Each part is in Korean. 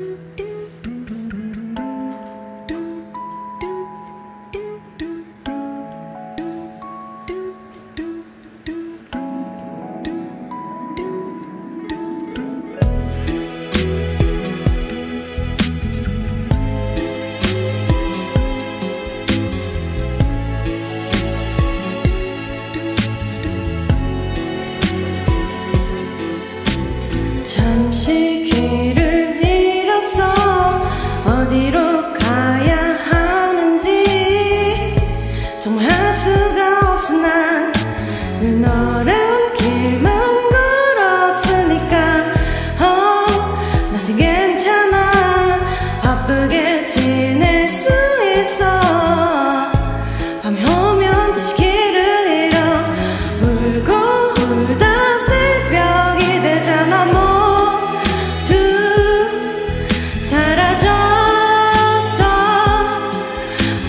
잠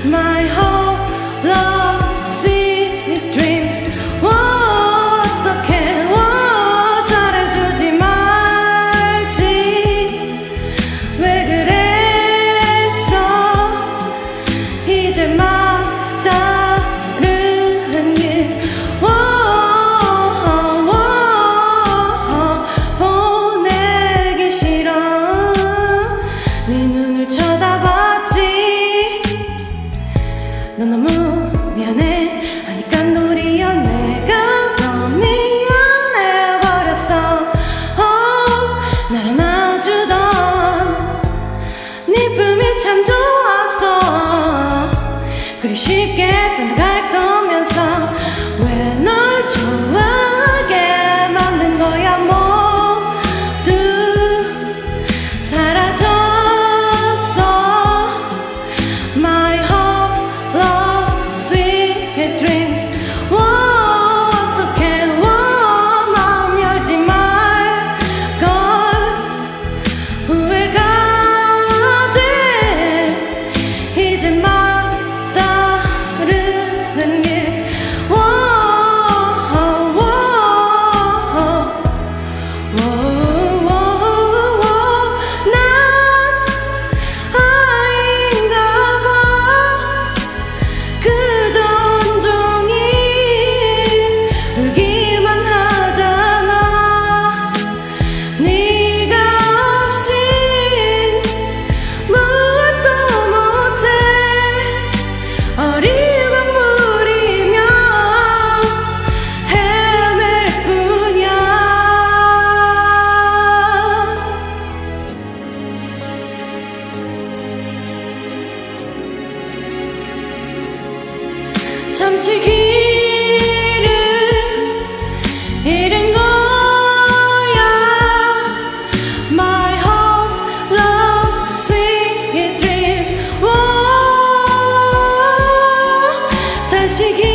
My 잠시 길을 잃은 거야 My heart, love, sweet dream 다시 길